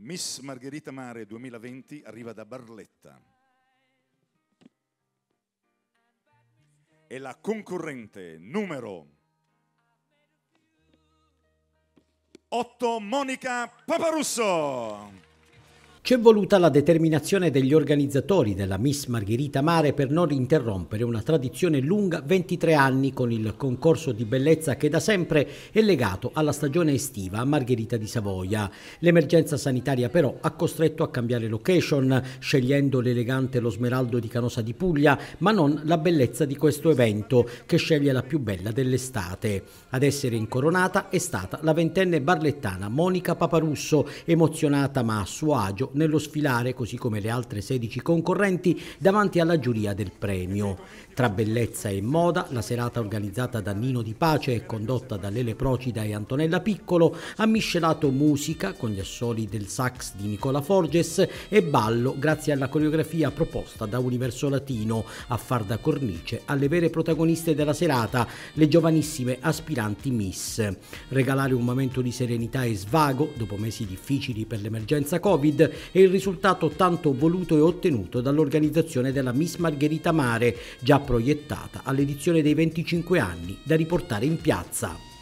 Miss Margherita Mare 2020 arriva da Barletta. E la concorrente numero 8 Monica Paparusso. C'è voluta la determinazione degli organizzatori della Miss Margherita Mare per non interrompere una tradizione lunga 23 anni con il concorso di bellezza che da sempre è legato alla stagione estiva a Margherita di Savoia. L'emergenza sanitaria però ha costretto a cambiare location, scegliendo l'elegante Lo Smeraldo di Canosa di Puglia, ma non la bellezza di questo evento che sceglie la più bella dell'estate. Ad essere incoronata è stata la ventenne barlettana Monica Paparusso, emozionata ma a suo agio nello sfilare, così come le altre 16 concorrenti, davanti alla giuria del premio. Tra bellezza e moda, la serata organizzata da Nino Di Pace e condotta da Lele Procida e Antonella Piccolo ha miscelato musica con gli assoli del sax di Nicola Forges e ballo grazie alla coreografia proposta da Universo Latino a far da cornice alle vere protagoniste della serata, le giovanissime aspiranti Miss. Regalare un momento di serenità e svago dopo mesi difficili per l'emergenza Covid è il risultato tanto voluto e ottenuto dall'organizzazione della Miss Margherita Mare, già proiettata all'edizione dei 25 anni da riportare in piazza.